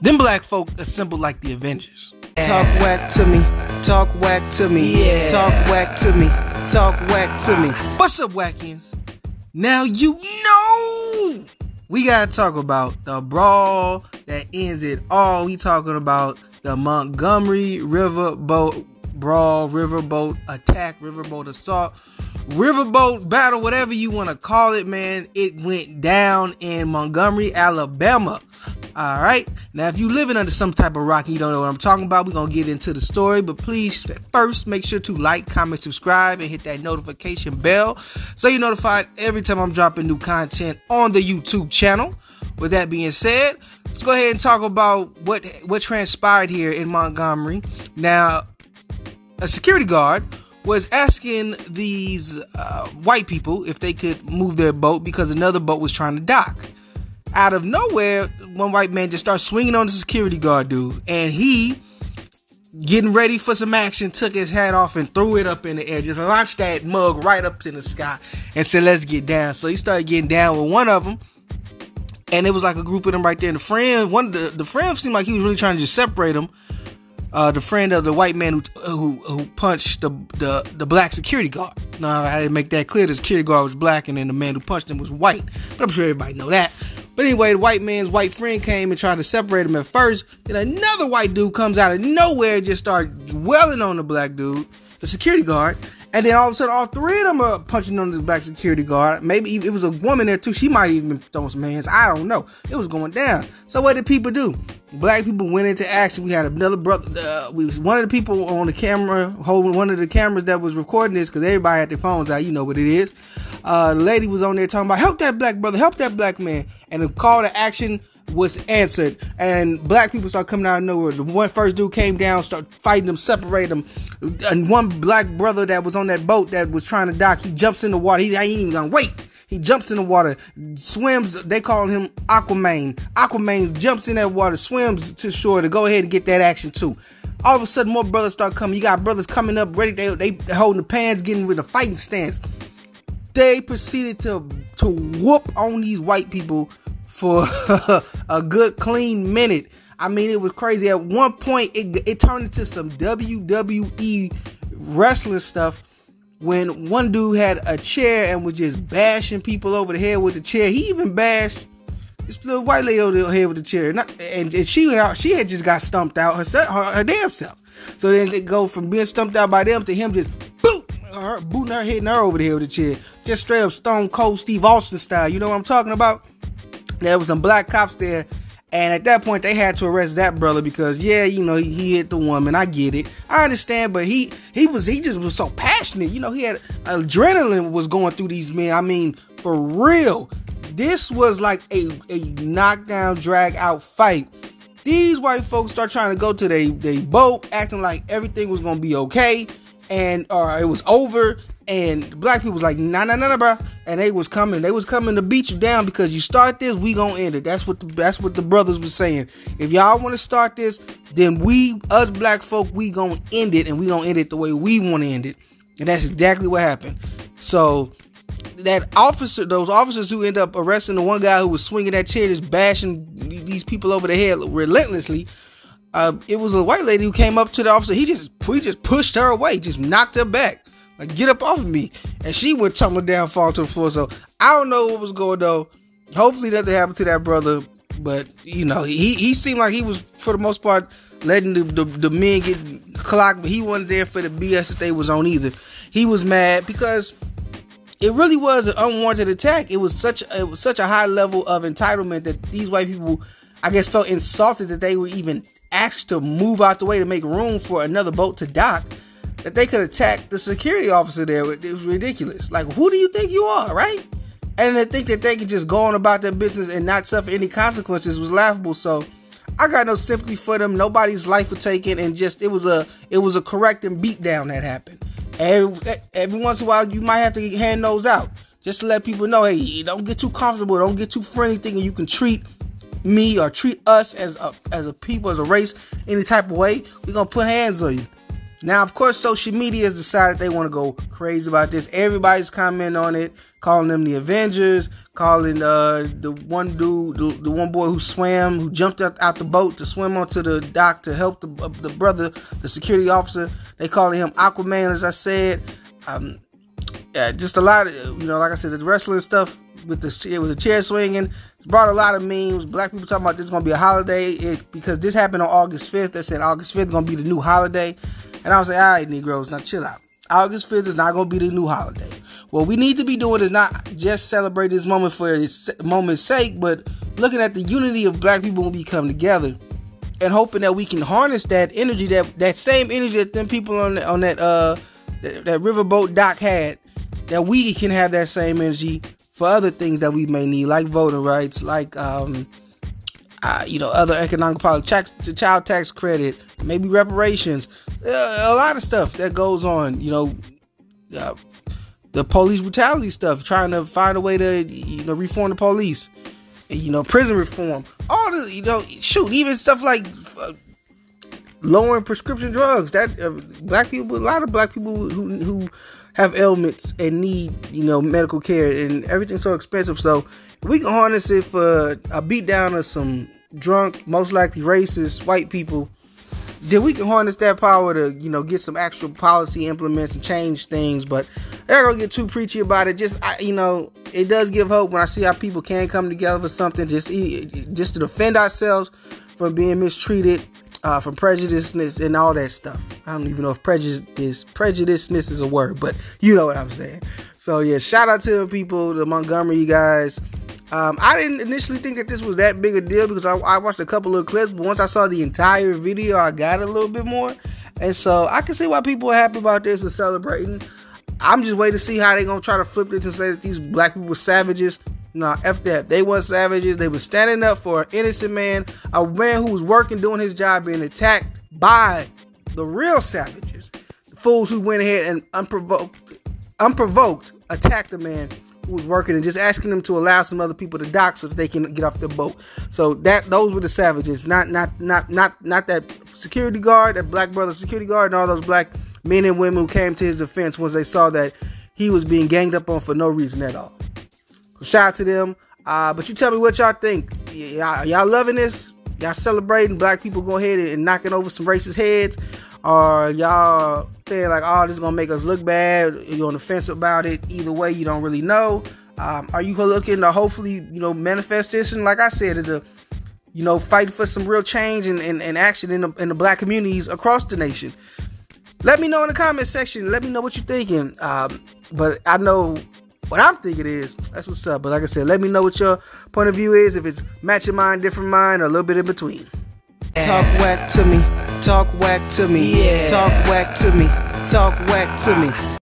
Them black folk assembled like the Avengers. Talk WACC to me. Talk WACC to me. Yeah. Talk WACC to me. Talk WACC to me. What's up, Wackins? Now you know we gotta talk about the brawl that ends it all. We talking about the Montgomery Riverboat brawl, riverboat attack, riverboat assault, riverboat battle, whatever you want to call it, man. It went down in Montgomery, Alabama. All right. Now, if you're living under some type of rock and you don't know what I'm talking about, we're gonna get into the story. But please, first, make sure to like, comment, subscribe, and hit that notification bell so you're notified every time I'm dropping new content on the YouTube channel. With that being said, let's go ahead and talk about what what transpired here in Montgomery. Now, a security guard was asking these uh, white people if they could move their boat because another boat was trying to dock. Out of nowhere, one white man just starts swinging on the security guard dude, and he, getting ready for some action, took his hat off and threw it up in the air, just launched that mug right up in the sky, and said, "Let's get down." So he started getting down with one of them, and it was like a group of them right there. And the friend, one the the friend seemed like he was really trying to just separate them uh, the friend of the white man who who, who punched the, the the black security guard. Now I didn't make that clear. The security guard was black, and then the man who punched him was white. But I'm sure everybody know that. But anyway, the white man's white friend came and tried to separate him at first. Then another white dude comes out of nowhere and just started dwelling on the black dude, the security guard. And then all of a sudden, all three of them are punching on the black security guard. Maybe it was a woman there too. She might even throw some hands. I don't know. It was going down. So what did people do? Black people went into action. We had another brother. Uh, we was one of the people on the camera holding one of the cameras that was recording this because everybody had their phones out. You know what it is. Uh, lady was on there talking about help that black brother, help that black man, and the call to action was answered, and black people start coming out of nowhere. The one first dude came down, start fighting them, separate them, and one black brother that was on that boat that was trying to dock, he jumps in the water. He, he ain't even gonna wait. He jumps in the water, swims. They call him Aquaman. Aquaman jumps in that water, swims to shore to go ahead and get that action too. All of a sudden, more brothers start coming. You got brothers coming up, ready. They they holding the pans, getting with a fighting stance they proceeded to to whoop on these white people for a good clean minute. I mean, it was crazy. At one point, it, it turned into some WWE wrestling stuff when one dude had a chair and was just bashing people over the head with the chair. He even bashed this little white lady over the head with the chair, Not, and, and she went out. She had just got stumped out herself, her, her damn self. So then they go from being stumped out by them to him just her booting her, hitting her over the head with a chair, just straight up Stone Cold Steve Austin style. You know what I'm talking about? There was some black cops there, and at that point they had to arrest that brother because yeah, you know he, he hit the woman. I get it, I understand, but he he was he just was so passionate. You know he had adrenaline was going through these men. I mean for real, this was like a a knockdown drag out fight. These white folks start trying to go to their they boat, acting like everything was gonna be okay, and or it was over. And black people was like, nah, nah, nah, nah, bro. And they was coming. They was coming to beat you down because you start this, we gonna end it. That's what the that's what the brothers was saying. If y'all want to start this, then we, us black folk, we gonna end it, and we gonna end it the way we want to end it. And that's exactly what happened. So that officer, those officers who end up arresting the one guy who was swinging that chair, just bashing these people over the head relentlessly. Uh, it was a white lady who came up to the officer. He just he just pushed her away, just knocked her back. Like, get up off of me. And she would tumble down, fall to the floor. So I don't know what was going on. Hopefully nothing happened to that brother. But, you know, he, he seemed like he was, for the most part, letting the, the, the men get clocked. But he wasn't there for the BS that they was on either. He was mad because it really was an unwarranted attack. It was such it was such a high level of entitlement that these white people, I guess, felt insulted that they were even asked to move out the way to make room for another boat to dock that they could attack the security officer there. It was ridiculous. Like, who do you think you are, right? And to think that they could just go on about their business and not suffer any consequences was laughable. So I got no sympathy for them. Nobody's life was taken, and just it was a it was a correcting beatdown that happened. Every, every once in a while, you might have to hand those out just to let people know, hey, don't get too comfortable, don't get too friendly, thinking you can treat me or treat us as a as a people, as a race, any type of way. We're gonna put hands on you. Now, of course, social media has decided they want to go crazy about this. Everybody's commenting on it, calling them the Avengers, calling uh, the one dude, the, the, one boy who swam, who jumped out, out the boat to swim onto the dock to help the, uh, the brother, the security officer. They calling him Aquaman, as I said. Um, yeah, just a lot of you know, like I said, the wrestling stuff with the with the chair swinging brought a lot of memes. Black people talking about this is gonna be a holiday it, because this happened on August 5th. They said August 5th is gonna be the new holiday, and I was like, all right, Negroes, now chill out. August 5th is not gonna be the new holiday. What we need to be doing is not just celebrate this moment for its moment's sake, but looking at the unity of Black people when we come together, and hoping that we can harness that energy, that that same energy that them people on on that uh that, that riverboat dock had that we can have that same energy for other things that we may need, like voting rights, like um, uh, you know, other economic policy, tax, child tax credit, maybe reparations, uh, a lot of stuff that goes on. You know, uh, the police brutality stuff, trying to find a way to you know reform the police, you know, prison reform, all the you know, shoot, even stuff like. Lowering prescription drugs that uh, black people a lot of black people who who have ailments and need, you know, medical care and everything's so expensive. So we can harness it for a beat down of some drunk, most likely racist white people. Then we can harness that power to, you know, get some actual policy implements and change things. But I don't gonna get too preachy about it. Just, I, you know, it does give hope when I see how people can come together for something. Just, just to defend ourselves from being mistreated uh, from prejudiceness and all that stuff. I don't even know if prejudice prejudiceness is a word, but you know what I'm saying. So yeah, shout out to the people, the Montgomery you guys. Um, I didn't initially think that this was that big a deal because I, I, watched a couple of clips, but once I saw the entire video, I got a little bit more, and so I can see why people are happy about this and celebrating. I'm just waiting to see how they're gonna try to flip this and say that these black people were savages. Nah, F that. They weren't savages. They were standing up for an innocent man, a man who was working, doing his job, being attacked by the real savages. The fools who went ahead and unprovoked, unprovoked attacked a man who was working and just asking them to allow some other people to dock so that they can get off the boat. So that those were the savages, not not not not not that security guard, that black brother security guard, and all those black men and women who came to his defense once they saw that he was being ganged up on for no reason at all. Shout out to them. Uh, but you tell me what y'all think. Y'all, y'all loving this? Y'all celebrating black people go ahead and knocking over some racist heads? Or y'all saying like, oh, this is gonna make us look bad? You're on the fence about it. Either way, you don't really know. Um, are you looking to hopefully, you know, manifest this? And like I said, to, you know, fight for some real change and, and, and action in the, in the black communities across the nation. Let me know in the comment section. Let me know what you're thinking. Um, but I know what I'm thinking is that's what's up. But like I said, let me know what your point of view is. If it's matching mine, different mine, or a little bit in between. Talk WACC to me. Talk WACC to me. Yeah. Talk WACC to me. Talk WACC to me.